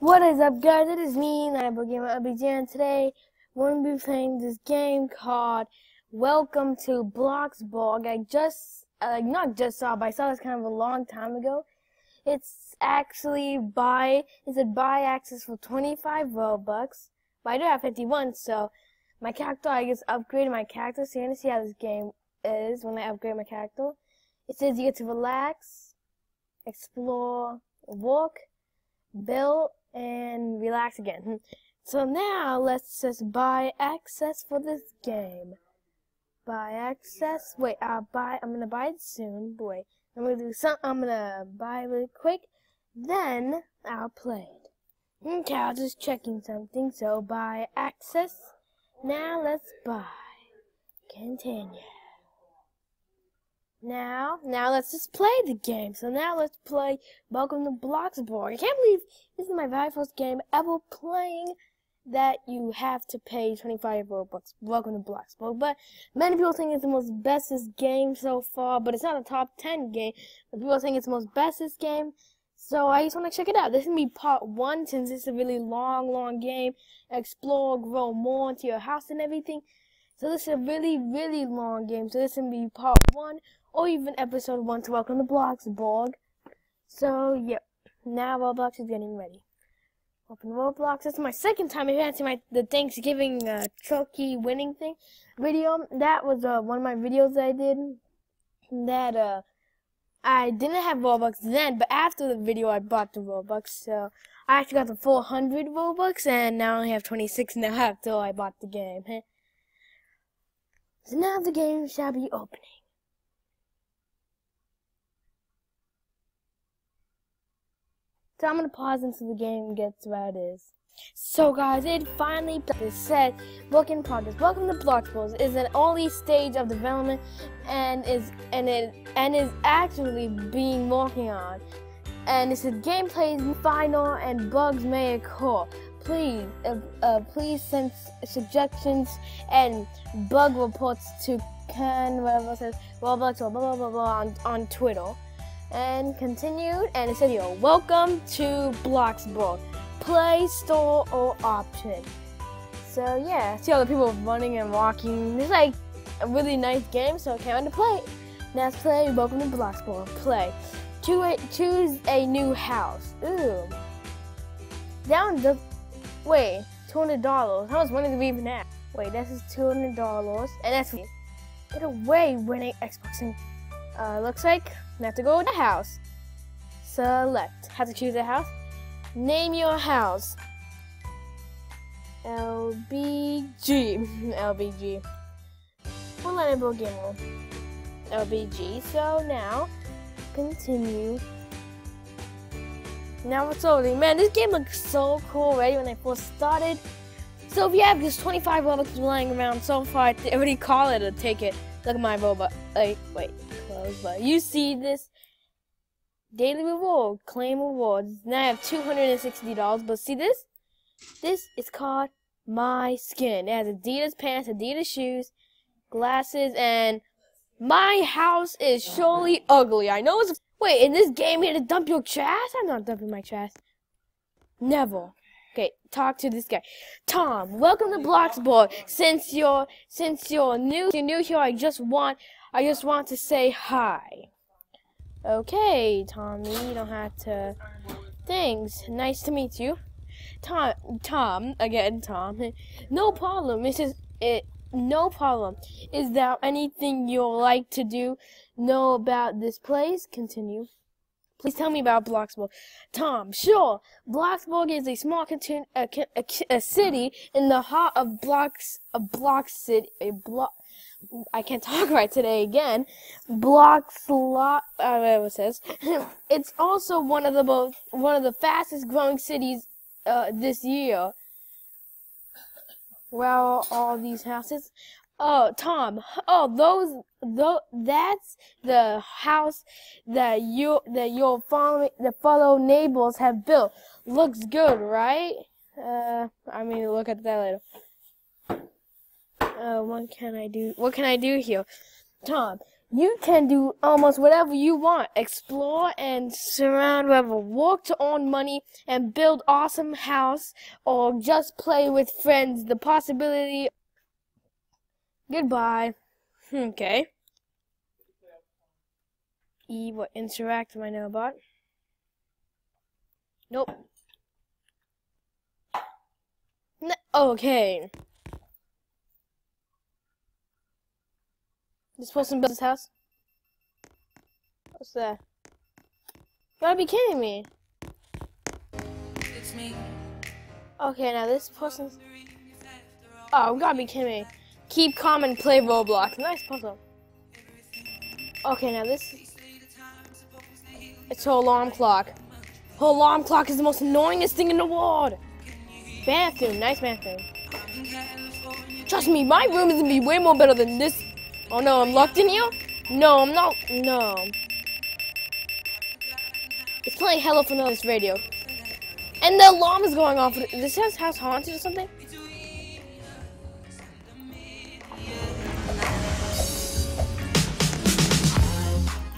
What is up guys, it is me, Nightball Gamer and today we're going to be playing this game called Welcome to Bloxburg. I just, uh, not just saw, but I saw this kind of a long time ago. It's actually buy, it said buy access for 25 Robux, but I do have 51, so my character, I just upgraded my character, so you're going to see how this game is when I upgrade my character. It says you get to relax, explore, walk, build, and relax again. So now let's just buy access for this game. Buy access. Wait, I'll buy. I'm gonna buy it soon. Boy, I'm gonna do some. I'm gonna buy really quick. Then I'll play it. Okay, I was just checking something. So buy access. Now let's buy. Continue. Now, now let's just play the game. So now let's play Welcome to Bloxburg. I can't believe this is my very first game ever playing that you have to pay 25 Robux. Welcome to Bloxburg. But many people think it's the most bestest game so far, but it's not a top 10 game. But people think it's the most bestest game. So I just want to check it out. This is going to be part one since it's a really long, long game. Explore, grow more into your house and everything. So this is a really, really long game. So this is going to be part one or even episode 1 to welcome the Bloxburg. Blog. So, yep. Now Roblox is getting ready. Open Roblox. This is my second time. If you haven't seen my the Thanksgiving uh, turkey winning thing video, that was uh, one of my videos that I did. That uh, I didn't have Robux then, but after the video, I bought the Robux. So I actually got the 400 Robux, and now I only have 26 and a half till I bought the game. so now the game shall be opening. So I'm gonna pause until the game gets where it is. So guys, it finally is set. Book in progress. Welcome to Bloxburg is an early stage of development and is and it and is actually being working on. And it's a gameplay final and bugs may occur. Please, uh, uh, please send suggestions and bug reports to Ken whatever it says blah or blah blah blah blah on, on Twitter and continued and it said here welcome to bloxburg play store or option. So yeah see all the people running and walking. It's like a really nice game so I can't wait to play. Now let's play welcome to bloxburg play. Choose a new house. Ooh. Down the wait $200 how much money do we even have wait this is $200 and that's get away winning xbox and uh, looks like we have to go to the house. Select. Have to choose a house. Name your house. LBG. LBG. We'll let it again. LBG. So now, continue. Now it's loading. Man, this game looks so cool already when I first started. So if you have just 25 Robux lying around so far, I already call it a ticket. Look at my robot. Like, wait close, but you see this daily reward, claim rewards. Now I have $260, but see this? This is called my skin. It has Adidas pants, Adidas shoes, glasses, and my house is surely ugly. I know it's. Wait, in this game, you have to dump your trash? I'm not dumping my trash. Never. Okay, talk to this guy. Tom, welcome to Bloxburg. Since you're since you're new you're new here, I just want I just want to say hi. Okay, Tommy, you don't have to. Thanks. Nice to meet you. Tom, Tom, again, Tom. No problem. This is it. No problem. Is there anything you'll like to do? Know about this place? Continue. Please tell me about Bloxburg. Tom, sure. Bloxburg is a small a, a, a, city in the heart of Blocks, a block city, a block, I can't talk right today again. Blocks lot. Uh, whatever it says. it's also one of the most one of the fastest growing cities uh, this year. Where all these houses? Oh, Tom. Oh, those, those, that's the house that you, that your following, the fellow neighbors have built. Looks good, right? Uh, I mean, look at that later uh, what can I do? What can I do here? Tom, you can do almost whatever you want. Explore and surround wherever. Work to earn money and build awesome house or just play with friends. The possibility. Goodbye. Okay. E, what, interact with my Nobot? Nope. N okay. This person built his house? What's that? You gotta be kidding me. Okay, now this person's... Oh, you gotta be kidding me. Keep calm and play Roblox. Nice puzzle. Okay, now this... It's her alarm clock. Her alarm clock is the most annoyingest thing in the world. Bathroom. Nice bathroom. Trust me, my room is gonna be way more better than this Oh no, I'm locked in here? No, I'm not. No. It's playing Hello from this radio. And the alarm is going off. This house house haunted or something?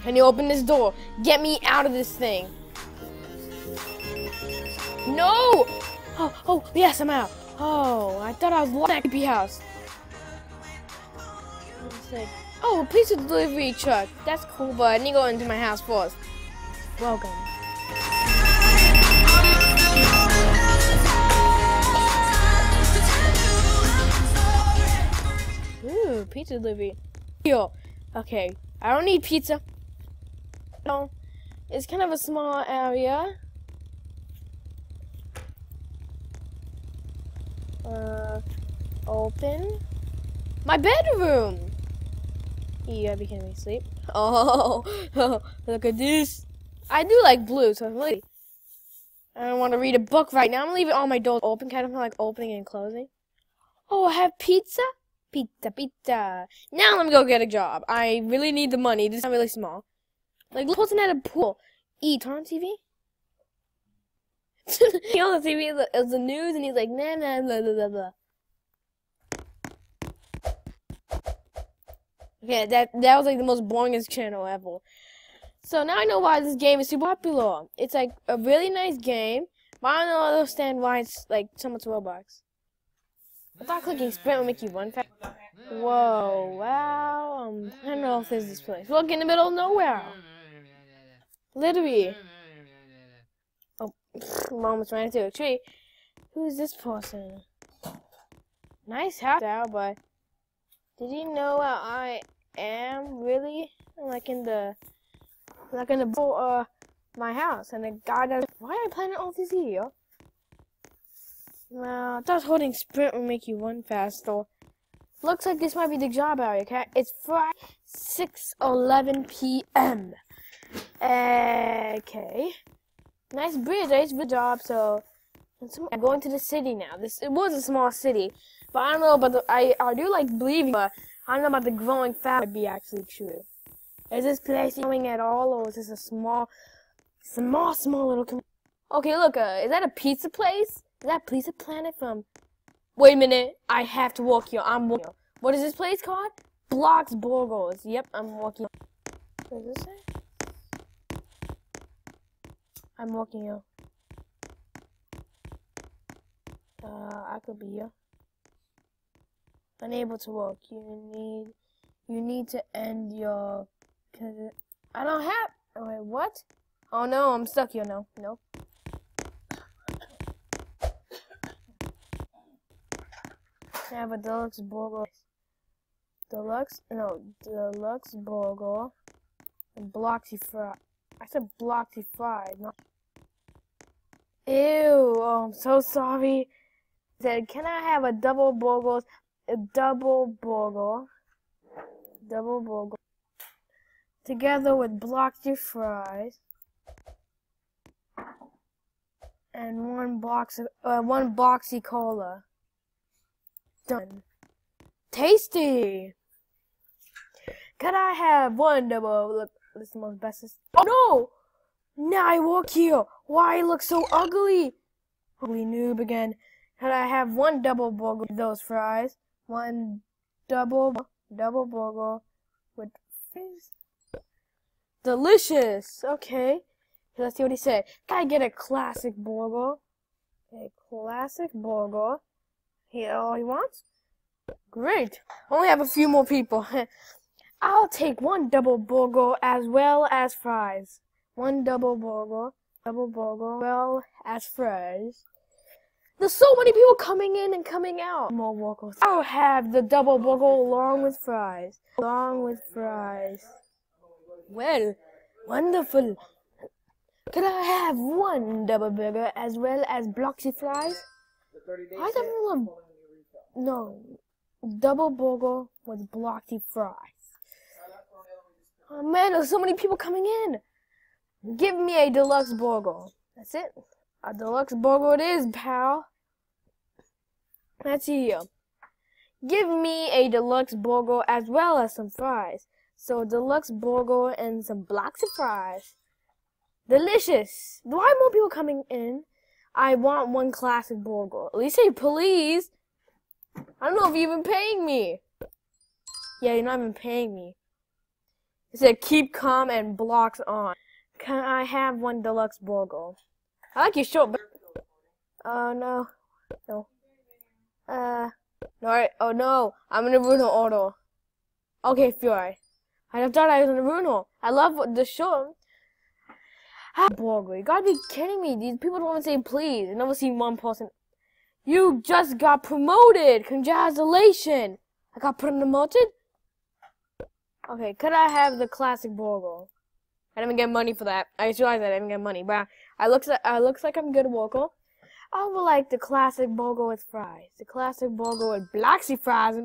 Can you open this door? Get me out of this thing. No! Oh, oh, yes, I'm out. Oh, I thought I was locked in that creepy house oh, pizza delivery truck. That's cool, but I need to go into my house first. Welcome. Ooh, pizza delivery. Yo, okay, I don't need pizza. No, it's kind of a small area. Uh, open. My bedroom! Be kidding me. Sleep. Oh, look at this. I do like blue, so I'm really. I don't want to read a book right now. I'm gonna leave all my doors open, kind of like opening and closing. Oh, I have pizza? Pizza, pizza. Now let me go get a job. I really need the money. This is not really small. Like, look what's at a pool. E, turn on TV? he on the TV, it's the news, and he's like, nah, nah, blah, blah, blah, blah. Okay, that that was like the most boringest channel ever. So now I know why this game is super popular. It's like a really nice game, but I don't understand why it's like so much Robux. I thought clicking sprint would make you run fast. Whoa, wow. Um, I don't know if there's this place. Look in the middle of nowhere. Literally. Oh, moments ran into a tree. Who's this person? Nice house out, but did you know where I am really? Like in the, like in the uh my house, and the guy does. Why am I playing all this here? Well, thought holding sprint will make you run faster. Looks like this might be the job area, okay? It's Friday, 6.11 p.m. Okay. Nice bridge, nice job, so... I'm going to the city now. This It was a small city, but I don't know the, I, I do like believing, but I don't know about the growing fat be actually true. Is this place growing at all, or is this a small, small, small little community? Okay, look, uh, is that a pizza place? Is that Pizza Planet from... Wait a minute, I have to walk here, I'm walking What is this place called? Blocks Burgers. Yep, I'm walking. What does this say? I'm walking here. Uh, I could be here unable to walk. You need you need to end your. Cause I don't have. Oh, wait, what? Oh no, I'm stuck here. No, no. I have a deluxe burger. Deluxe? No, deluxe burger. And bloxy fried. I said bloxy fried, not. Ew, oh, I'm so sorry. I said, can I have a double burgers a double burger, double burger, together with blocky fries, and one box of, uh, one boxy cola. Done. Tasty! Can I have one double? Look, this is the most bestest. Oh no! Now I walk here. Why I look so ugly? Ugly noob again. Can I have one double burger with those fries? one double double burger with fries. Delicious. Okay. Let's see what he said. Gotta get a classic burger. A classic burger. He all he wants? Great. Only have a few more people. I'll take one double burger as well as fries. One double burger, double burger, well as fries. There's so many people coming in and coming out. More burgers. I'll have the double burger along with fries. Along with fries. Well, wonderful. Can I have one double burger as well as bloxy fries? Why is everyone no double burger with bloxy fries? Oh man, there's so many people coming in. Give me a deluxe burger. That's it. A deluxe burger it is, pal. Let's see here. Give me a deluxe burger as well as some fries. So deluxe burger and some blocks of fries. Delicious. Why more people coming in? I want one classic burger. At least say please. I don't know if you're even paying me. Yeah, you're not even paying me. It said keep calm and blocks on. Can I have one deluxe burger? I like your short, but oh uh, no, no. Uh, no. Oh no, I'm in a Bruno order. Okay, Fury. I thought I was in a Bruno. I love the show. Ah, burger. You gotta be kidding me. These people don't want to say please. I never seen one person. You just got promoted. Congratulations. I got promoted? Okay, could I have the classic burger? I didn't get money for that. I just realized I didn't get money, but I looks like I looks like I'm good burger. I would like the classic burger with fries. The classic burger with blacksy fries.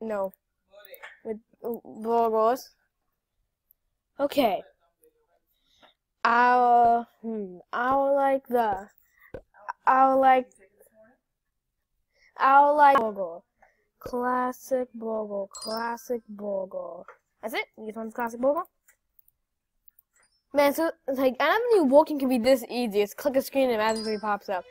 No, with uh, burgers. Okay. I hmm, I would like the I would like I would like burger. Classic burger. Classic burger. That's it. You just want classic burger? Man, so like I never knew walking can be this easy. It's click a screen and magically pops up.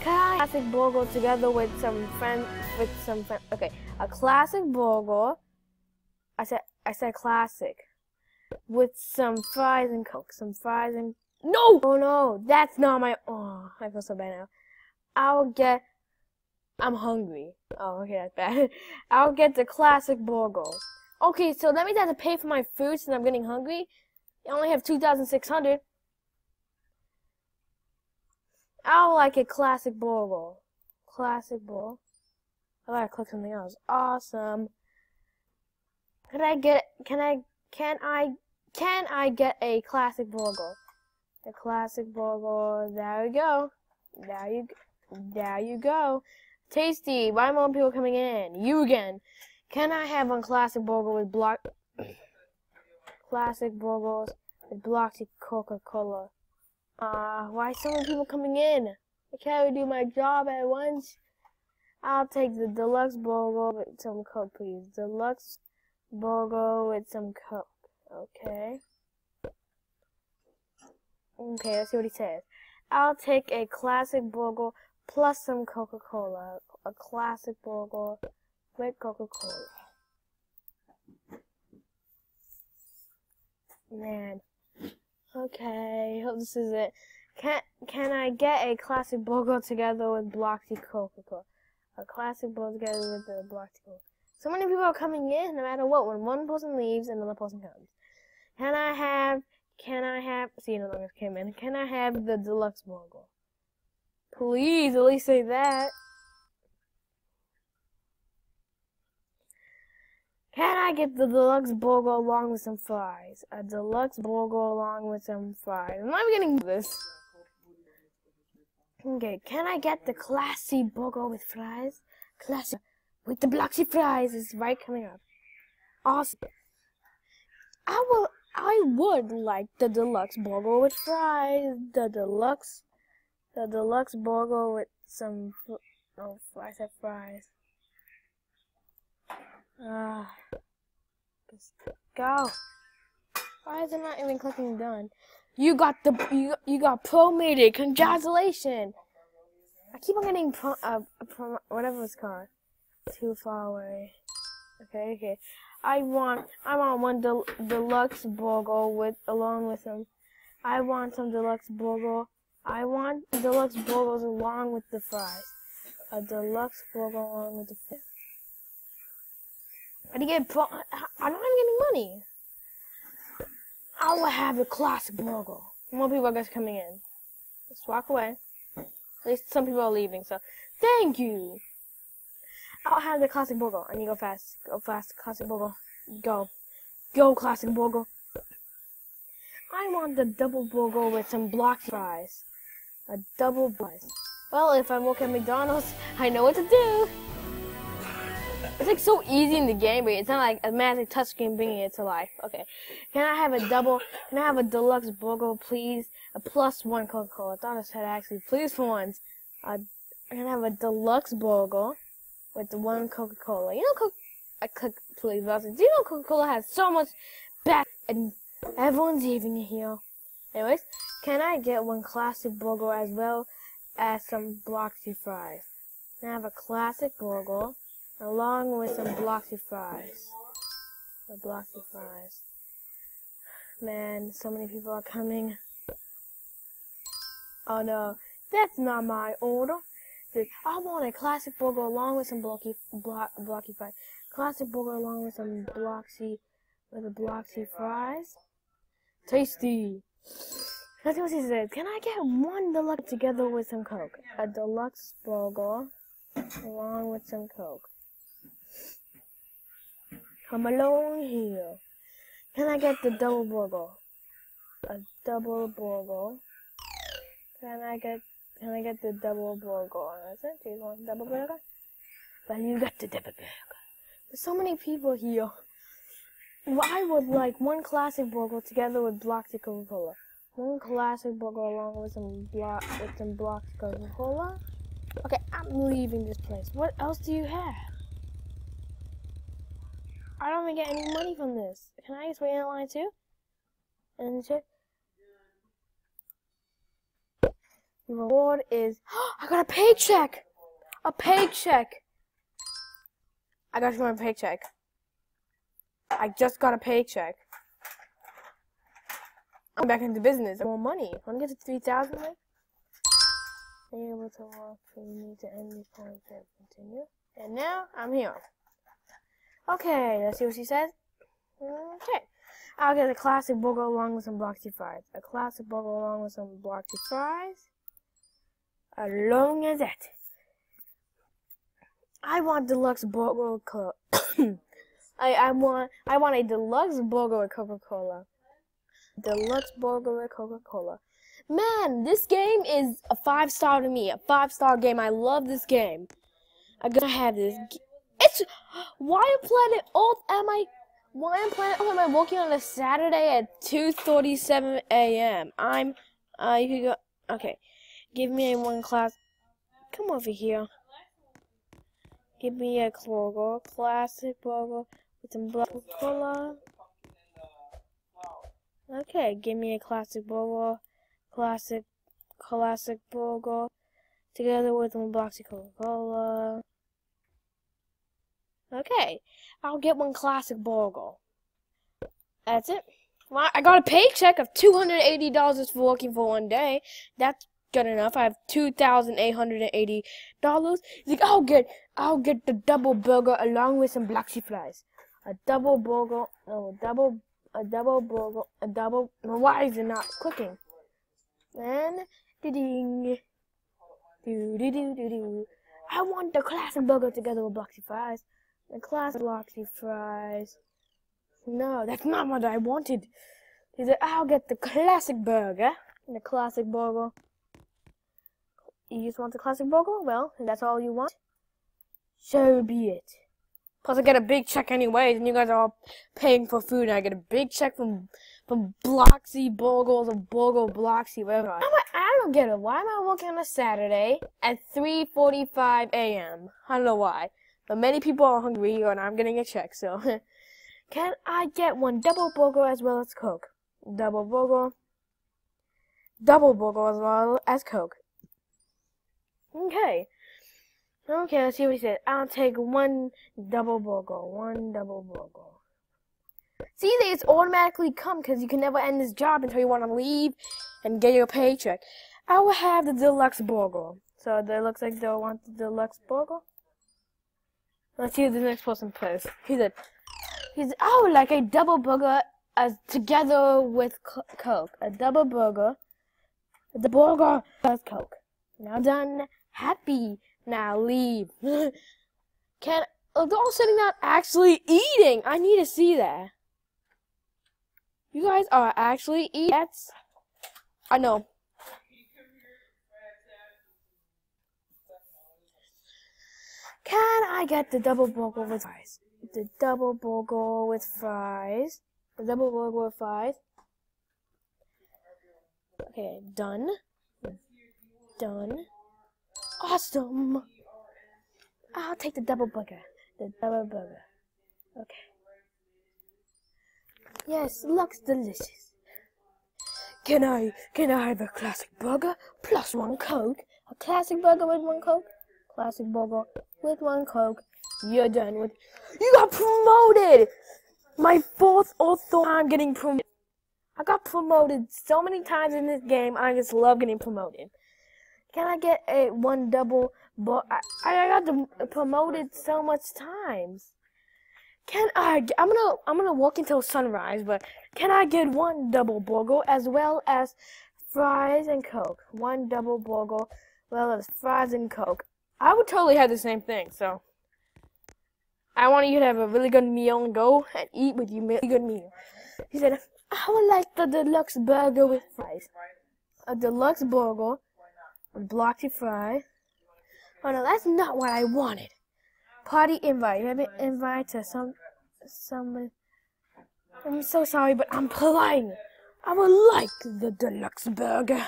Classic burger together with some friend with some friend. Okay, a classic burger. I said I said classic with some fries and coke. Some fries and no. Oh no, that's not my. Oh, I feel so bad now. I'll get. I'm hungry. Oh, okay, that's bad. I'll get the classic burger. Okay, so that means I have to pay for my food since I'm getting hungry. I only have 2,600. I like a classic burger. Classic burger. I gotta click something else. Awesome. Can I get, can I, can I, can I get a classic burger? The classic burger. There we go. There you, there you go. Tasty. Why more people coming in? You again. Can I have one classic burger with block classic burgers with blocky Coca-Cola? Uh, why so many people coming in? I can't do my job at once. I'll take the deluxe burger with some Coke, please. Deluxe burger with some Coke. Okay. Okay, let's see what he says. I'll take a classic burger plus some Coca-Cola. A classic burger with Coca-Cola. Man. Okay, hope this is it. Can can I get a classic burger together with Bloxy Coca-Cola? A classic burger together with the Bloxy Cola. So many people are coming in no matter what. When one person leaves, another person comes. Can I have, can I have, see, another one came in. Can I have the deluxe burger? Please, at least say that. Can I get the deluxe burger along with some fries? A deluxe burger along with some fries. I'm not getting this. Okay, can I get the classy burger with fries? Classy with the bloxy fries is right coming up. Awesome. I will. I would like the deluxe burger with fries. The deluxe, the deluxe burger with some. Oh, I said fries. Ah, uh, just go. Why is it not even clicking done? You got the you you got promoted. Congratulations. I keep on getting pro, uh, pro, whatever it's called. Too far away. Okay, okay. I want I want one del deluxe burger with along with some. I want some deluxe burger. I want deluxe burgers along with the fries. A deluxe burger along with the fries. I didn't get. Pro I'm not getting money. I will have a classic burger. More people are just coming in. Just walk away. At least some people are leaving. So thank you. I'll have the classic burger. I need to go fast. Go fast. Classic burger. Go. Go, classic burger. I want the double burger with some block fries. A double fries. Well, if I work at McDonald's, I know what to do. It's like so easy in the game, but it's not like a magic touchscreen bringing it to life. Okay. Can I have a double, can I have a deluxe burger, please? A plus one Coca-Cola. I thought I said actually, please for once. Uh, can I have a deluxe burger with the one Coca-Cola? You know, Coca I click please buttons. Do you know Coca-Cola has so much back and everyone's leaving here. Anyways, can I get one classic burger as well as some Bloxy fries? Can I have a classic burger along with some Bloxy fries? The Bloxy fries. Man, so many people are coming. Oh no, that's not my order. I want a classic burger along with some blocky, block, blocky fries. Classic burger along with some bloxy, with the bloxy fries. Tasty. See what he says. Can I get one deluxe together with some Coke? A deluxe burger along with some Coke. Come along here. Can I get the double burger? A double burger. Can I get can I get the double burger? Is it? Do you want double burger? Well, you got the double burger. There's so many people here. I would like one classic burger together with Bloxy Coca-Cola. One classic burger along with some block with some Bloxy Coca-Cola. Okay, I'm leaving this place. What else do you have? I don't even get any money from this. Can I just wait in line too? And check. The reward is I got a paycheck! A paycheck! I got my paycheck. I just got a paycheck. I'm back into business. Want money. I Wanna get to 3,000 like? able to walk from me to end this and continue. And now I'm here. Okay, let's see what she says. Okay. I'll get a classic burger along with some bloxy fries. A classic burger along with some bloxy fries. Along as that. I want deluxe burger. Co- I I want I want a deluxe burger with Coca Cola. Deluxe burger with Coca Cola. Man, this game is a five star to me. A five star game. I love this game. I'm gonna have this. It's why am Planet Alt am I? Why am Planet Alt am I working on a Saturday at 2:37 a.m. I'm. Uh, you can go. Okay, give me a one class. Come over here. Give me a burger, classic burger with some black cola. Okay, give me a classic burger, classic, classic burger, together with some black Coca-Cola. Okay, I'll get one classic burger. That's it. Well, I got a paycheck of $280 for working for one day. That's good enough. I have two thousand eight hundred and eighty dollars. Like, I'll get, I'll get the double burger along with some bloxy fries. A double burger, no, a double, a double burger, a double. Why is it not clicking? And ding, do do do do do. I want the classic burger together with bloxy fries. The classic bloxy fries. No, that's not what I wanted. He said, I'll get the classic burger. The classic burger you just want the classic burger? Well, that's all you want. So be it. Plus, I get a big check anyways, and you guys are all paying for food, and I get a big check from from Bloxy Burgers or Burger Bloxy, whatever. I, I don't get it. Why am I working on a Saturday at 3:45 a.m.? I don't know why, but many people are hungry, and I'm getting a check. So, can I get one double burger as well as Coke? Double burger. Double burger as well as Coke. Okay. Okay, let's see what he said. I'll take one double burger. One double burger. See, they just automatically come because you can never end this job until you want to leave and get your paycheck. I will have the deluxe burger. So it looks like they'll want the deluxe burger. Let's see who the next person plays. He said, he's oh like a double burger as together with Coke. A double burger. The burger plus Coke. Now done. Happy. Now leave. Can oh, they're all sitting down actually eating. I need to see that. You guys are actually eating. I know. Can I get the double burger with fries? The double burger with fries. The double burger with fries. Okay, done. Done. Awesome. I'll take the double burger. The double burger. Okay. Yes, looks delicious. Can I, can I have a classic burger plus one Coke? A classic burger with one Coke? Classic burger with one Coke. You're done with. You got promoted! My fourth or third time getting promoted. I got promoted so many times in this game. I just love getting promoted. Can I get a one double? But I, I got promoted so much times. Can I? I'm gonna I'm gonna walk until sunrise. But can I get one double burger as well as fries and coke? One double burger, as well as fries and coke. I would totally have the same thing. So I want you to have a really good meal and go and eat with you really good meal. He said, I would like the deluxe burger with fries. A deluxe burger with blocky fries. Oh no, that's not what I wanted. Party invite. You have an invite to some someone. I'm so sorry, but I'm polite. I would like the deluxe burger.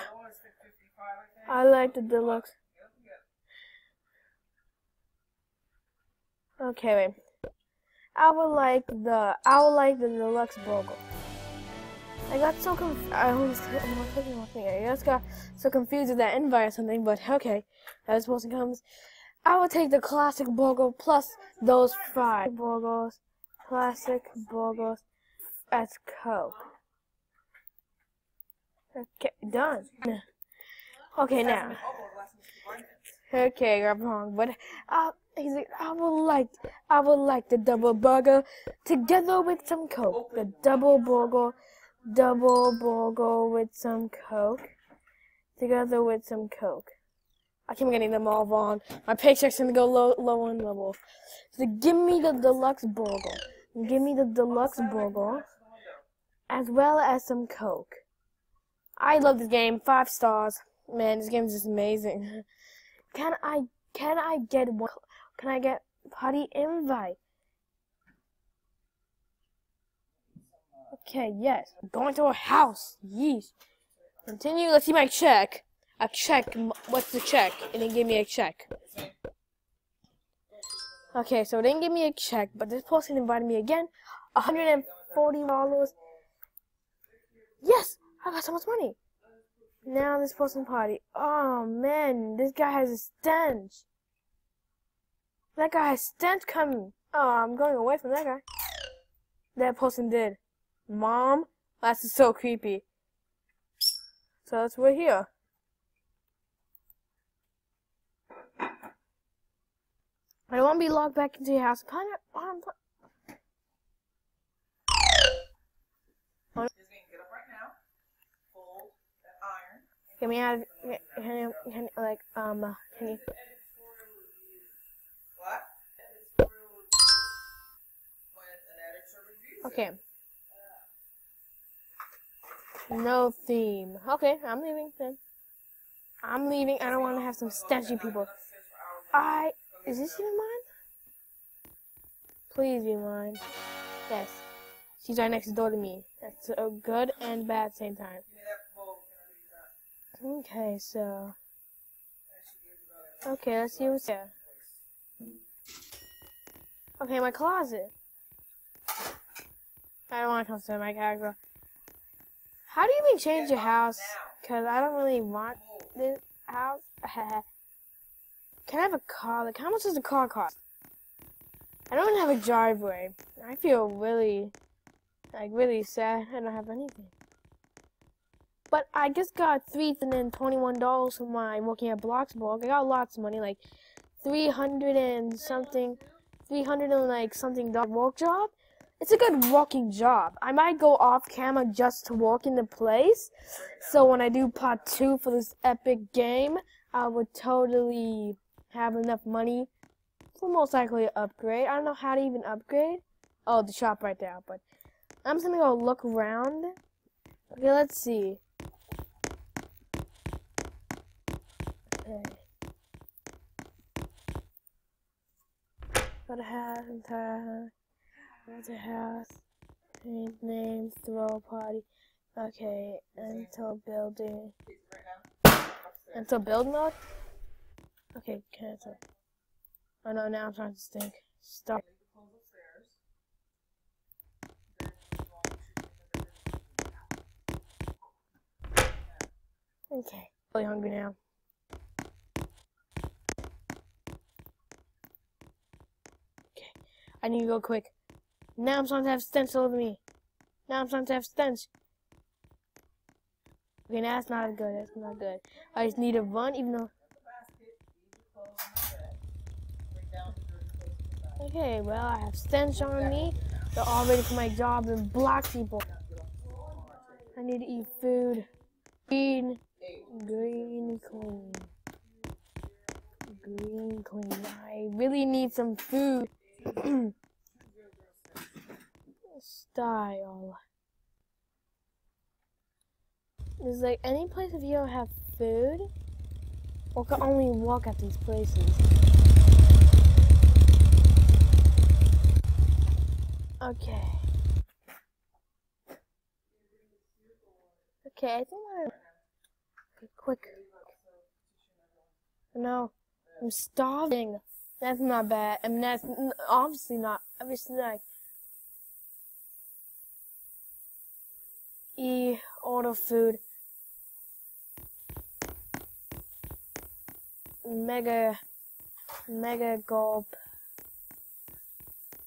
I like the deluxe. Okay, wait. I would like the I would like the deluxe burger. I got so confused. I almost I just got so confused with that invite or something. But okay, as person comes, I would take the classic burger plus those five burgers, classic burgers as Coke. Okay, done. Okay, now. Okay, I'm wrong, but uh, He's like, I would like, I would like the double burger together with some coke. The double burger, double burger with some coke, together with some coke. I keep getting them all wrong. My paycheck's gonna go low, low and level. So give me the deluxe burger. Give me the deluxe burger, as well as some coke. I love this game. Five stars. Man, this game is just amazing. Can I, can I get one? Can I get party invite? Okay, yes. I'm going to a house. Yeesh. Continue. Let's see my check. A check. What's the check? It didn't give me a check. Okay, so it didn't give me a check, but this person invited me again. $140. Yes! I got so much money. Now this person party. Oh man, this guy has a stench. That guy has stench coming. Oh, I'm going away from that guy. That person did. Mom? That's so creepy. So that's we're here. I don't want to be locked back into your house. Kind of. Um, Can we add, can you, can, like, um, can you, Okay. No theme. Okay, I'm leaving then. I'm leaving. I don't want to have some statue people. I. Is this even mine? Please be mine. Yes. She's right next door to me. That's a good and bad same time. Okay, so. Okay, let's see what's here. Okay, my closet. I don't want to come to my character. How do you even change your house? Because I don't really want this house. Can I have a car? Like, how much does a car cost? I don't even have a driveway. I feel really... Like really sad. I don't have anything. But I just got three and then twenty-one dollars from my working at Bloxburg. I got lots of money, like three hundred and something, three hundred and like something dollar work job. It's a good walking job. I might go off camera just to walk in the place. So when I do part two for this epic game, I would totally have enough money for most likely upgrade. I don't know how to even upgrade. Oh, the shop right there. But I'm just gonna go look around. Okay, let's see. Okay. Got a a house, name, throw party. Okay, until building. Until build mode? Okay, cancel. Oh no, now I'm trying to stink. Stop. Okay, really hungry now. Okay, I need to go quick. Now I'm starting to have stench over me. Now I'm starting to have stench. Okay, now that's not good. That's not good. I just need to run, even though. Okay, well, I have stench on me. They're all ready for my job and black people. I need to eat food. Green, green, clean. Green, clean. I really need some food. Style. Is like any place of you don't have food? Or can only walk at these places? Okay. Okay, I think I... Okay, quick. No, I'm starving. That's not bad. I mean, that's obviously not. Obviously, like... Order food. Mega, mega gulp.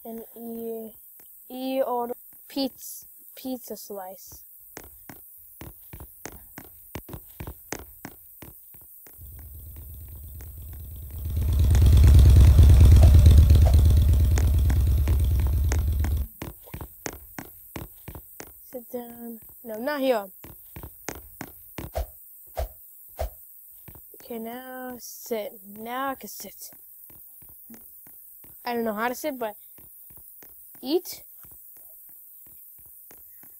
And E... E order pizza pizza slice. Down. No, not here. Okay, now sit. Now I can sit. I don't know how to sit, but eat.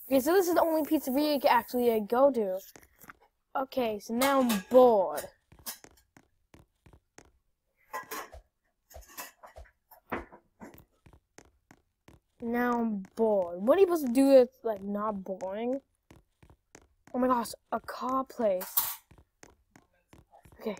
Okay, so this is the only pizzeria you can actually uh, go to. Okay, so now I'm bored. Now I'm bored. What are you supposed to do that's like not boring? Oh my gosh, a car place. Okay.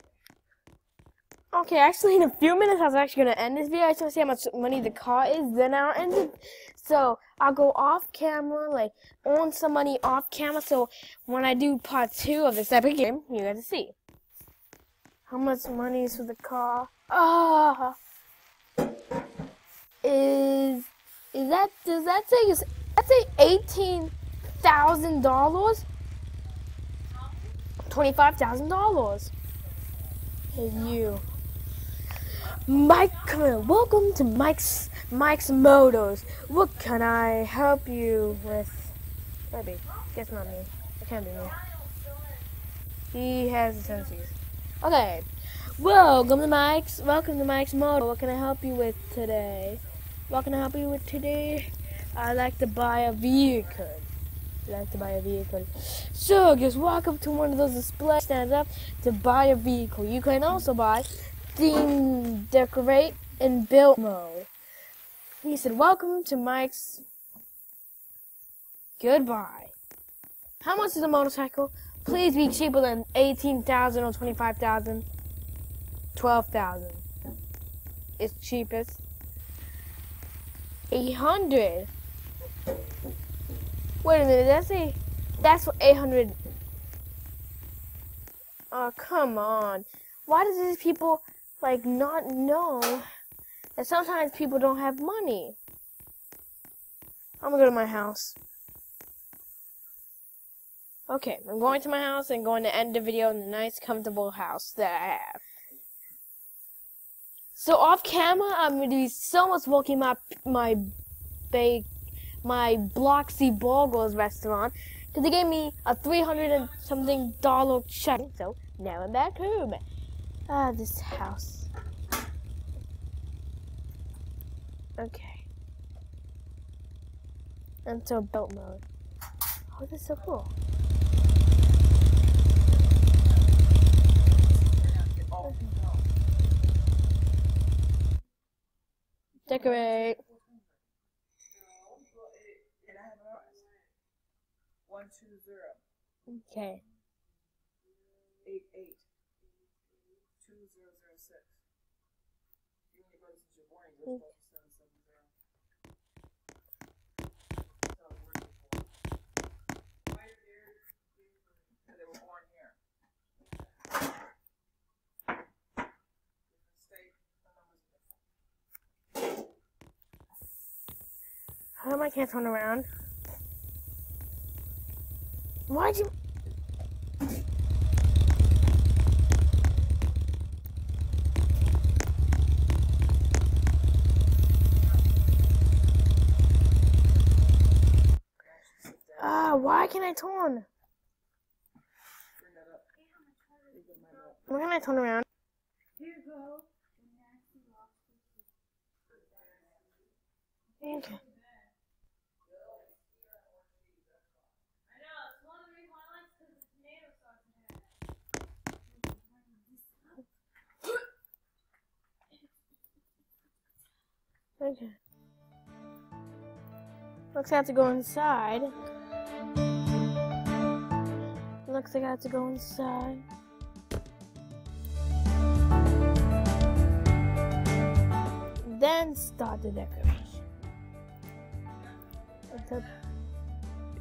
Okay, actually in a few minutes I was actually gonna end this video. I just want to see how much money the car is, then I'll end it. So I'll go off camera, like earn some money off camera. So when I do part two of this epic game, you guys to see how much money is for the car. Ah, is is that does that say is that say eighteen thousand dollars? Twenty five thousand dollars. Hey you. Mike, come. Welcome to Mike's Mike's Motos. What can I help you with? Maybe. Guess not me. It can't be me. He has the senses. Okay. Welcome to Mike's. Welcome to Mike's Moto. What can I help you with today? What can I help you with today? I like to buy a vehicle. I like to buy a vehicle. So just walk up to one of those display stands up to buy a vehicle. You can also buy theme, decorate, and build mode. He said, welcome to Mike's. Goodbye. How much is a motorcycle? Please be cheaper than 18000 or 25000 12000 It's cheapest. 800 Wait a minute, that's a that's what 800 Oh, come on. Why does these people like not know that sometimes people don't have money. I'm gonna go to my house. Okay, I'm going to my house and going to end the video in a nice, comfortable house that I have. So off camera, I'm gonna be so much walking my my bake my Bloxy Burgers restaurant because they gave me a 300 and something dollar check. So now I'm back home. Ah, this house. Okay. Until built mode. Oh, this is so cool. Decorate. One two zero Okay. eight eight two zero zero six. You only got since you're born, you're supposed to seven seven zero. So where you born? Yeah, they were born here. Different state, the numbers are different. How I can't turn around? Why'd you? Ah, why can't I turn? Why can't I turn around? Here you Okay. Okay. Looks like I have to go inside. Looks like I have to go inside. Then start the decoration. What's up?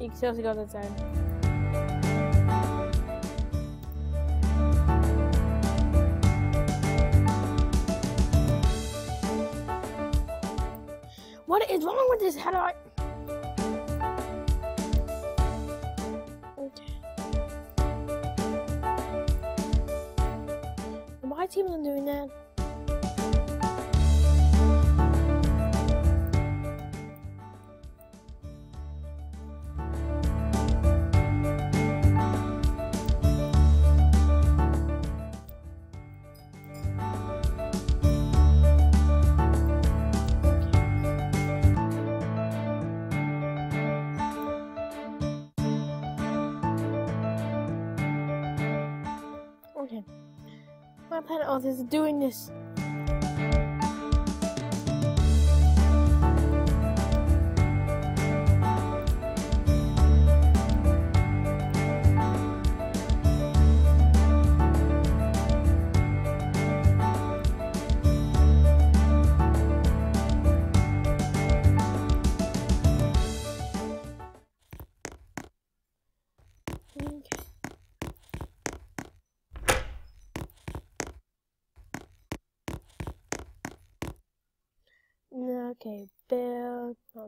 You can seriously go inside. What is wrong with this? How do I? Okay. Why is Team doing that? Planet Earth is doing this.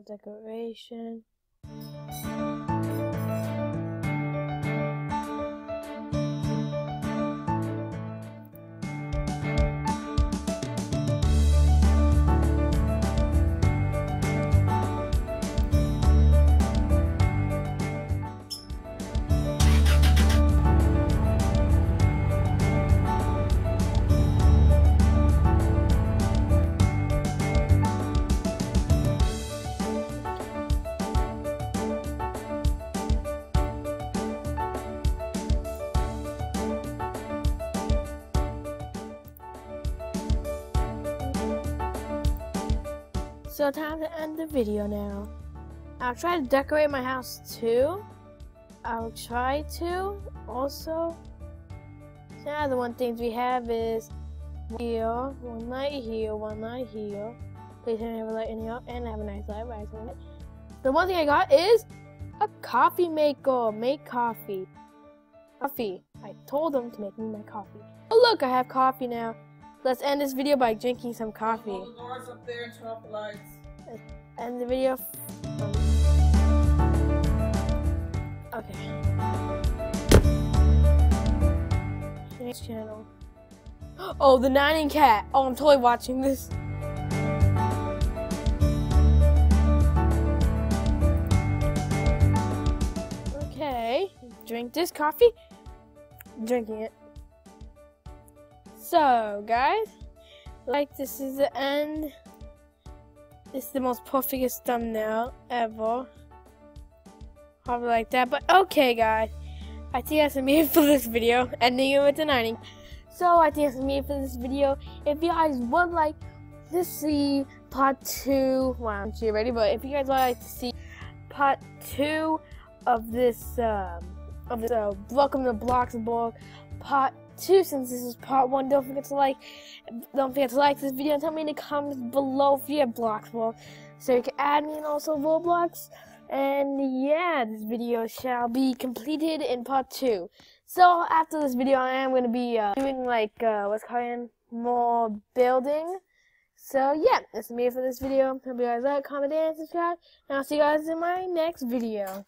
Decoration. So time to end the video now. I'll try to decorate my house too. I'll try to also. Now the one things we have is here, one light here, one light here. Please don't have a light in here and have a nice light right on it. The one thing I got is a coffee maker. Make coffee. Coffee. I told them to make me my coffee. Oh look, I have coffee now. Let's end this video by drinking some coffee. Close the doors up there and turn off the lights. End the video. Okay. Next channel. Oh, the Nine and Cat. Oh, I'm totally watching this. Okay, drink this coffee. drinking it. So, guys, like this is the end. Is the most perfectest thumbnail ever. Probably like that, but okay, guys. I think that's me for this video, ending it with the 90. So I think that's me for this video. If you guys would like to see part two, well, I'm you're ready, but if you guys would like to see part two of this, um, of this, uh, Welcome to Bloxburg part two, since this is part one, don't forget to like, don't forget to like this video and tell me in the comments below if you have Bloxburg, so you can add me and also Roblox. And yeah, this video shall be completed in part two. So after this video, I am going to be uh, doing like, uh, what's called more building. So yeah, that's me for this video. Hope you guys like, comment, and subscribe. And I'll see you guys in my next video.